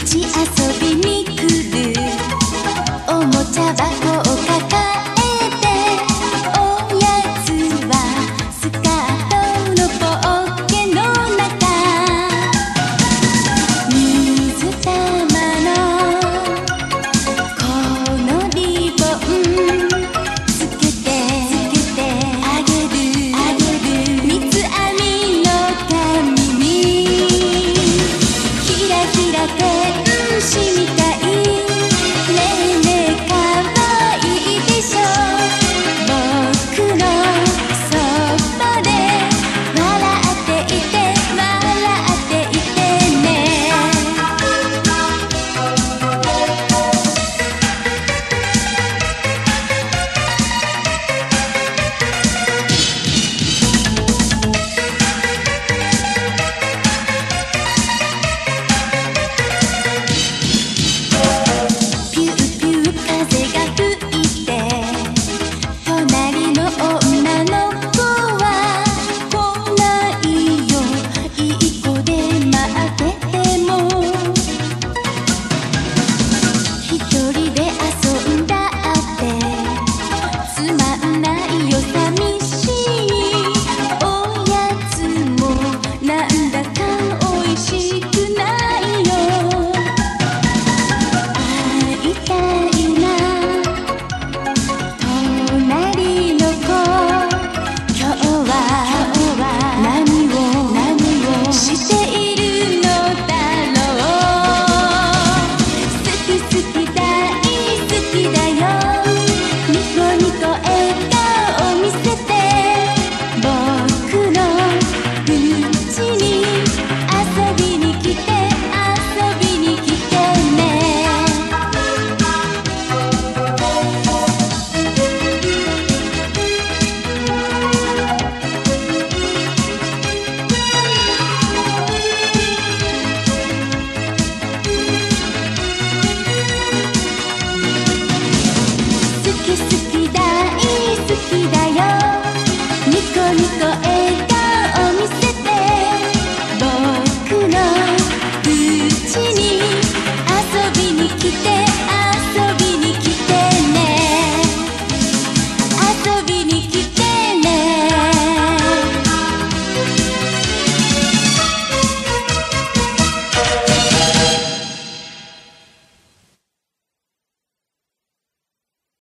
ち遊びに来る。おもちゃ箱 किसकी